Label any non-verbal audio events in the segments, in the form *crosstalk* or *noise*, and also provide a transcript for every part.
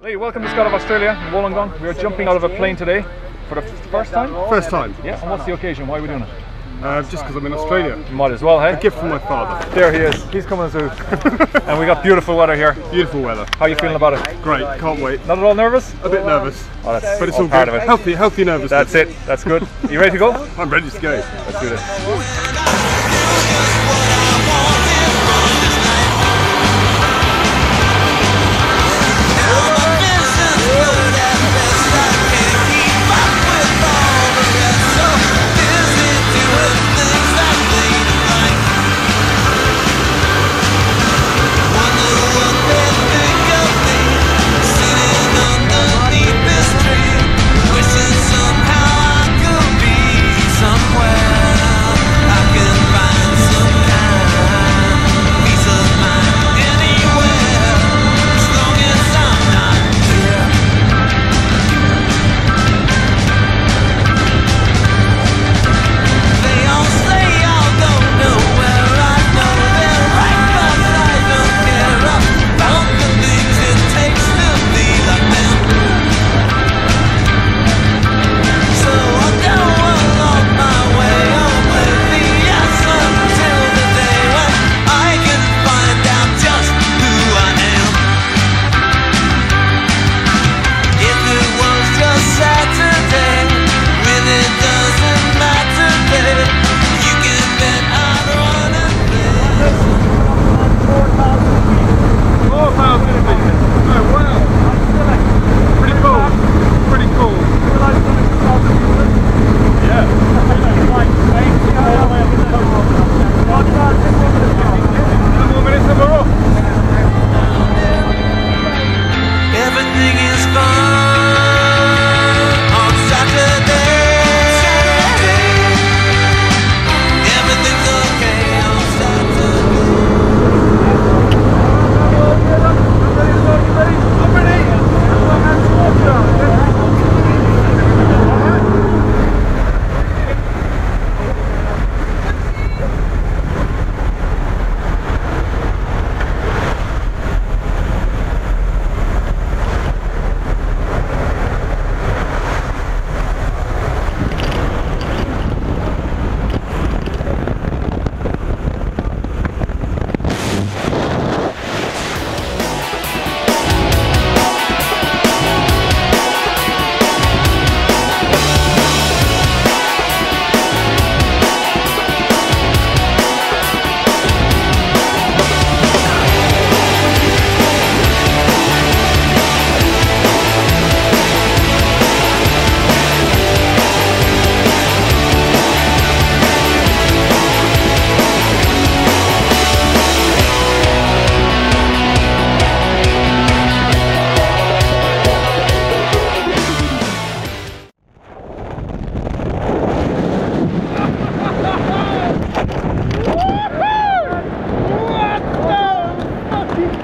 Hey, welcome to Skydive Australia, Wollongong. We are jumping out of a plane today for the first time. First time. Yeah, and what's the occasion? Why are we doing it? Uh, just because I'm in Australia. Might as well, hey? A gift from my father. There he is. He's coming too. *laughs* and we got beautiful weather here. Beautiful weather. How are you feeling about it? Great. Can't wait. Not at all nervous? A bit nervous. Oh, that's But it's all all part good. of it. Healthy, healthy nervous. That's it. That's good. You ready to go? I'm ready to go. Let's do this.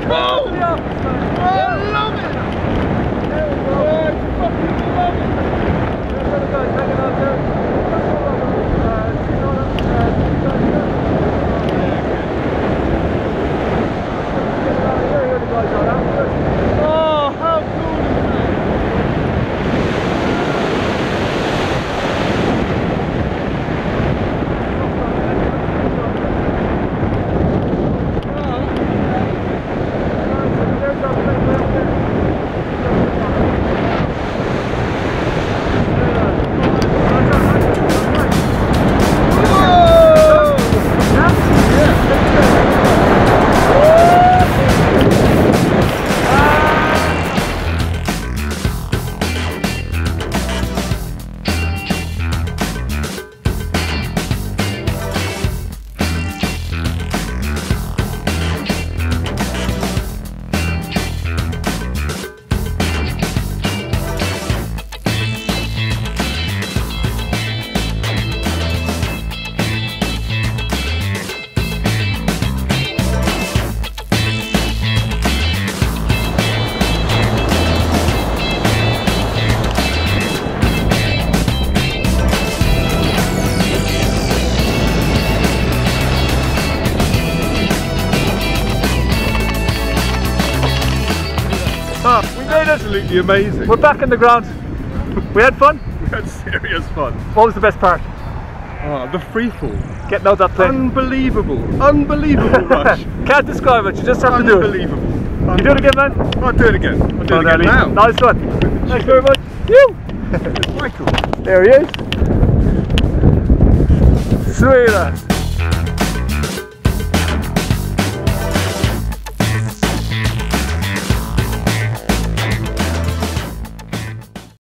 Wow! Absolutely amazing. We're back in the ground. We had fun. *laughs* We had serious fun. What was the best part? Oh, the free fall. Getting out that plane. Unbelievable. Unbelievable *laughs* rush. Can't describe it. You just have to do it. Unbelievable. You do it again, man. I'll do it again. I'll do Well it again now. Nice one. Thanks very much. You. Michael. There he is. Sweet.